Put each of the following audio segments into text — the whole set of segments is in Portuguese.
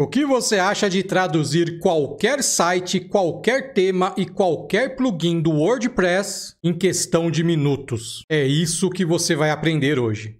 O que você acha de traduzir qualquer site, qualquer tema e qualquer plugin do WordPress em questão de minutos? É isso que você vai aprender hoje.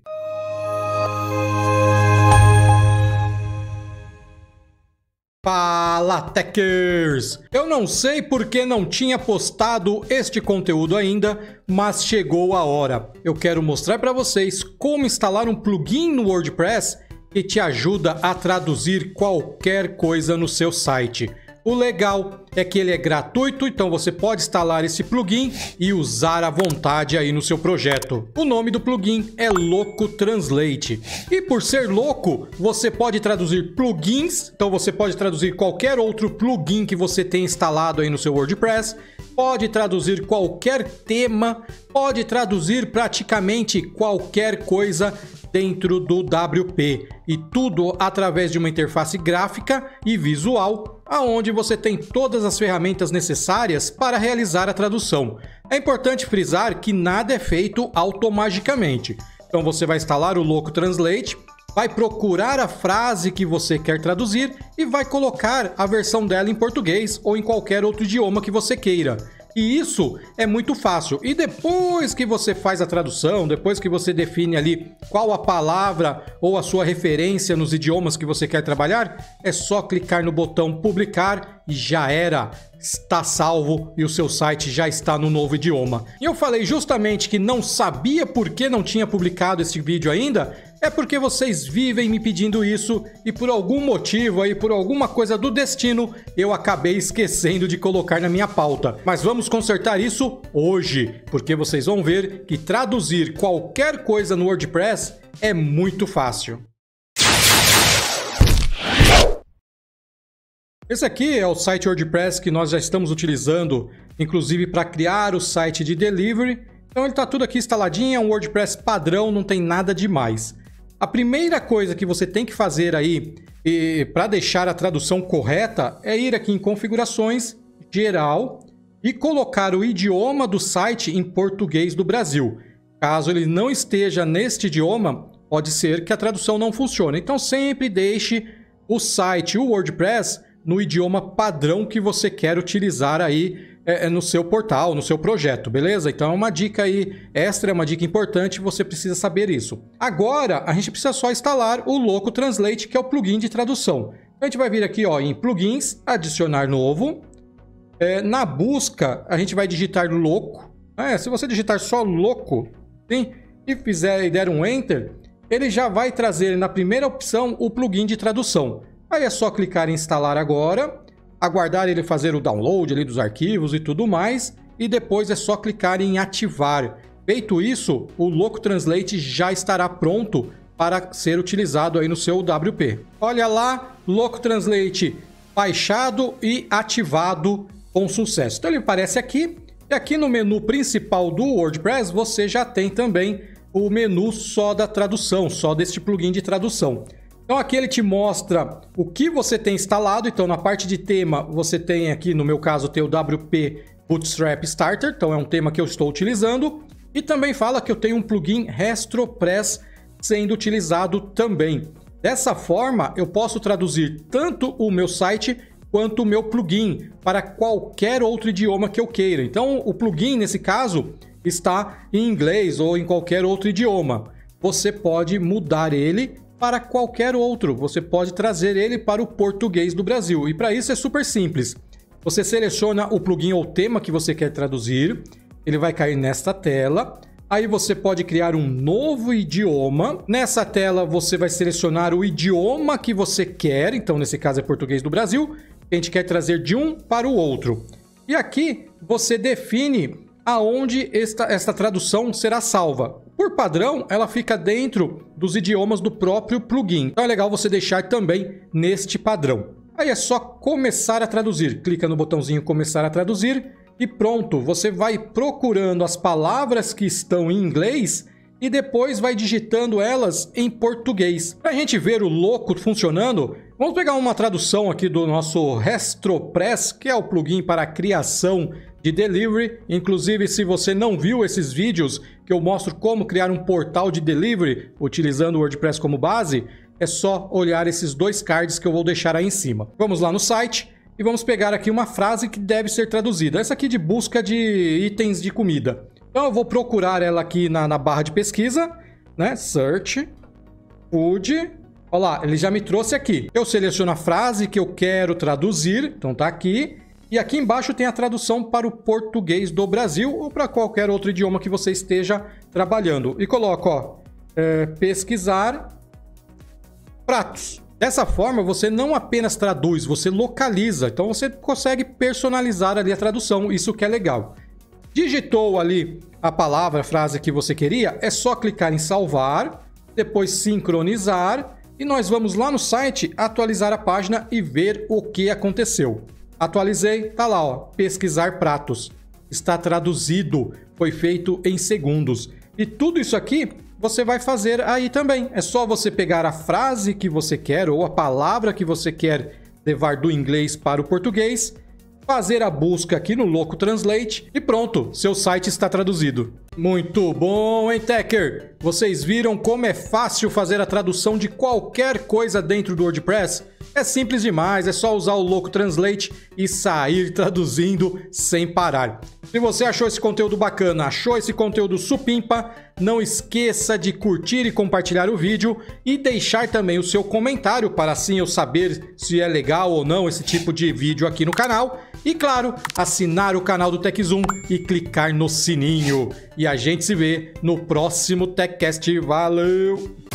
Fala Techers! Eu não sei porque não tinha postado este conteúdo ainda, mas chegou a hora. Eu quero mostrar para vocês como instalar um plugin no WordPress que te ajuda a traduzir qualquer coisa no seu site. O legal é que ele é gratuito, então você pode instalar esse plugin e usar à vontade aí no seu projeto. O nome do plugin é Loco Translate. E por ser louco, você pode traduzir plugins, então você pode traduzir qualquer outro plugin que você tenha instalado aí no seu WordPress, pode traduzir qualquer tema, pode traduzir praticamente qualquer coisa dentro do WP e tudo através de uma interface gráfica e visual, aonde você tem todas as ferramentas necessárias para realizar a tradução. É importante frisar que nada é feito automaticamente. Então você vai instalar o Loco Translate, vai procurar a frase que você quer traduzir e vai colocar a versão dela em português ou em qualquer outro idioma que você queira. E isso é muito fácil. E depois que você faz a tradução, depois que você define ali qual a palavra ou a sua referência nos idiomas que você quer trabalhar, é só clicar no botão publicar e já era. Está salvo e o seu site já está no novo idioma. E eu falei justamente que não sabia por que não tinha publicado esse vídeo ainda, é porque vocês vivem me pedindo isso e por algum motivo aí, por alguma coisa do destino, eu acabei esquecendo de colocar na minha pauta. Mas vamos consertar isso hoje, porque vocês vão ver que traduzir qualquer coisa no WordPress é muito fácil. Esse aqui é o site WordPress que nós já estamos utilizando, inclusive para criar o site de delivery. Então ele está tudo aqui instaladinho, é um WordPress padrão, não tem nada demais. A primeira coisa que você tem que fazer aí para deixar a tradução correta é ir aqui em configurações, geral e colocar o idioma do site em português do Brasil. Caso ele não esteja neste idioma, pode ser que a tradução não funcione. Então sempre deixe o site, o WordPress, no idioma padrão que você quer utilizar aí é, é, no seu portal, no seu projeto, beleza? Então é uma dica aí extra, é uma dica importante, você precisa saber isso. Agora, a gente precisa só instalar o Loco Translate, que é o plugin de tradução. Então, a gente vai vir aqui ó, em plugins, adicionar novo. É, na busca, a gente vai digitar Loco. É, se você digitar só Loco, sim, e fizer e der um Enter, ele já vai trazer na primeira opção o plugin de tradução. Aí é só clicar em instalar agora aguardar ele fazer o download ali dos arquivos e tudo mais, e depois é só clicar em ativar. Feito isso, o Loco Translate já estará pronto para ser utilizado aí no seu WP. Olha lá, Loco Translate baixado e ativado com sucesso. Então ele aparece aqui, e aqui no menu principal do WordPress você já tem também o menu só da tradução, só deste plugin de tradução. Então aqui ele te mostra o que você tem instalado. Então na parte de tema você tem aqui, no meu caso, tem o WP Bootstrap Starter. Então é um tema que eu estou utilizando. E também fala que eu tenho um plugin RestroPress sendo utilizado também. Dessa forma, eu posso traduzir tanto o meu site quanto o meu plugin para qualquer outro idioma que eu queira. Então, o plugin, nesse caso, está em inglês ou em qualquer outro idioma. Você pode mudar ele para qualquer outro. Você pode trazer ele para o português do Brasil. E para isso é super simples. Você seleciona o plugin ou tema que você quer traduzir, ele vai cair nesta tela. Aí você pode criar um novo idioma. Nessa tela você vai selecionar o idioma que você quer, então nesse caso é português do Brasil, a gente quer trazer de um para o outro. E aqui você define aonde esta, esta tradução será salva. Por padrão, ela fica dentro dos idiomas do próprio plugin. Então é legal você deixar também neste padrão. Aí é só começar a traduzir. Clica no botãozinho começar a traduzir e pronto, você vai procurando as palavras que estão em inglês e depois vai digitando elas em português. Para a gente ver o louco funcionando, vamos pegar uma tradução aqui do nosso RestroPress, que é o plugin para criação de delivery. Inclusive, se você não viu esses vídeos que eu mostro como criar um portal de delivery utilizando o WordPress como base, é só olhar esses dois cards que eu vou deixar aí em cima. Vamos lá no site e vamos pegar aqui uma frase que deve ser traduzida. Essa aqui de busca de itens de comida. Então eu vou procurar ela aqui na, na barra de pesquisa, né? Search, food. Olha lá, ele já me trouxe aqui. Eu seleciono a frase que eu quero traduzir, então tá aqui. E aqui embaixo tem a tradução para o português do Brasil ou para qualquer outro idioma que você esteja trabalhando. E coloco, ó, é, pesquisar pratos. Dessa forma, você não apenas traduz, você localiza. Então você consegue personalizar ali a tradução, isso que é legal. Digitou ali a palavra, a frase que você queria, é só clicar em salvar, depois sincronizar e nós vamos lá no site atualizar a página e ver o que aconteceu. Atualizei, tá lá, ó, pesquisar pratos. Está traduzido, foi feito em segundos. E tudo isso aqui você vai fazer aí também. É só você pegar a frase que você quer ou a palavra que você quer levar do inglês para o português, fazer a busca aqui no Loco Translate e pronto, seu site está traduzido. Muito bom, hein, Techer? Vocês viram como é fácil fazer a tradução de qualquer coisa dentro do WordPress? É simples demais, é só usar o Loco Translate e sair traduzindo sem parar. Se você achou esse conteúdo bacana, achou esse conteúdo supimpa, não esqueça de curtir e compartilhar o vídeo e deixar também o seu comentário para assim eu saber se é legal ou não esse tipo de vídeo aqui no canal. E claro, assinar o canal do TechZoom e clicar no sininho. E a gente se vê no próximo TechCast. Valeu!